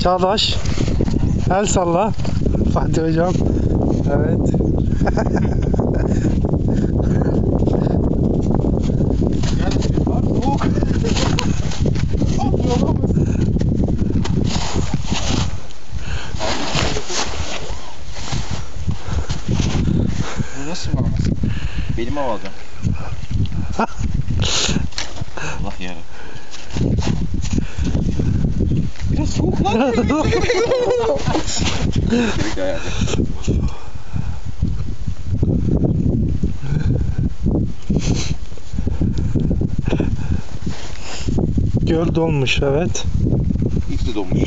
Çağdaş. El salla. Fatih hocam. Evet. Nasıl bağlaması? Benim havada. Allah yarabbim. Lan. Göl dolmuş evet. İkisi donmuş.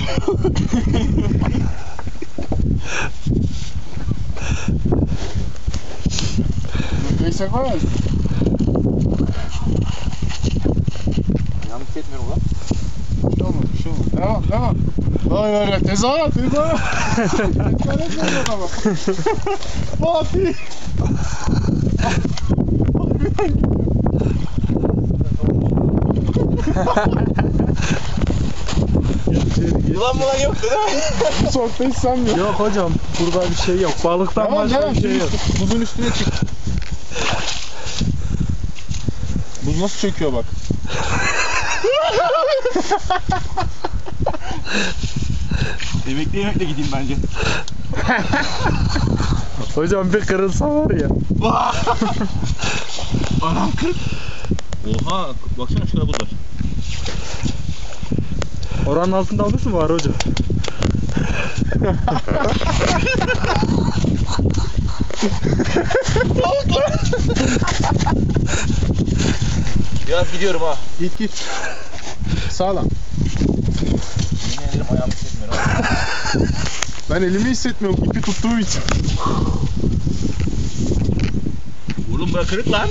Neyse var ya. Yanlış etmiyorum lan. Bir şey olmaz, bir şey olmaz. Devam, devam. Vay vay vay, tezahürat, tezahürat. Tezahürat veriyor ama. Fatih. Ulan bulan yoktu değil mi? Bu soğukta hiç sanmıyorum. Yok hocam burada bir şey yok. Balıktan Tamam, başka devam. bir şey yok. Buzun üstüne çık. Buz nasıl çöküyor bak. Yemekle yemekle gideyim bence. Hocam bir kırılsa var ya. Anam kırık. Oha baksana şurada buz var. Oranın altında almış mı var hocam? Biraz gidiyorum ha. Git git. Sağlam. Ben elimi hissetmiyorum ipi tuttuğum için. Oğlum bura kırık lan.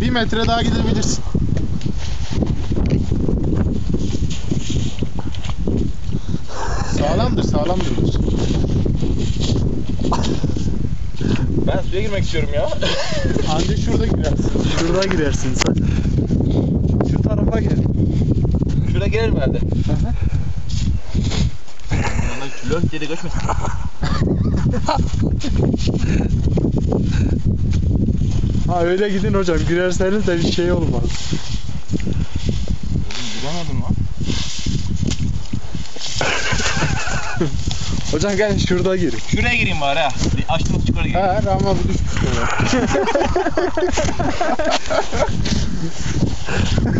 Bir metre daha gidebilirsin. Sağlamdır, sağlamdır. buz. Ben suya girmek istiyorum ya. Anca şurada girersin. Şurada girersin sen. Şu tarafa gel. Şuraya girelim herhalde. Yanına lönk diye de göçmesin. Ha öyle gidin hocam. Girerseniz de bir şey olmaz. Oğlum giremedim lan. Hocam gel şurada gir. Şuraya gireyim bari ha. Bir açtım çıkar gireyim. He, ama bu düşmüş böyle.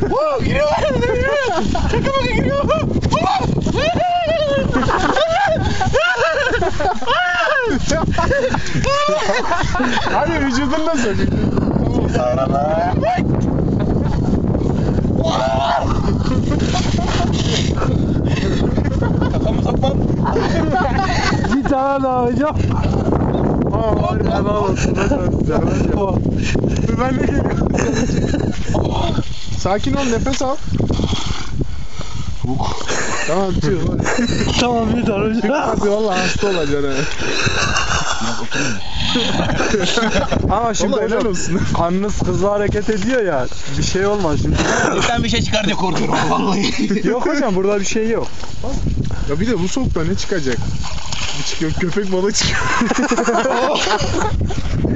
Wow, giriyor lan. Giriyor. Şaka baka giriyor. Hadi vücudun da söyle. Kafamı sokmam. Bir tane daha hocam. Aa, var ya, helal olsun hocam. Ben de geliyorum. Sakin ol, nefes al. tamam bitiyor. tamam bir tane hocam. Hadi valla hasta olacaksın ha. Ama şimdi Vallahi helal hocam olsun. kanınız hızlı hareket ediyor ya. Bir şey olmaz şimdi. Ben bir şey çıkar diye korkuyorum vallahi. yok hocam burada bir şey yok. Ya bir de bu soğukta ne çıkacak? Bir çıkıyor köpek balığı çıkıyor.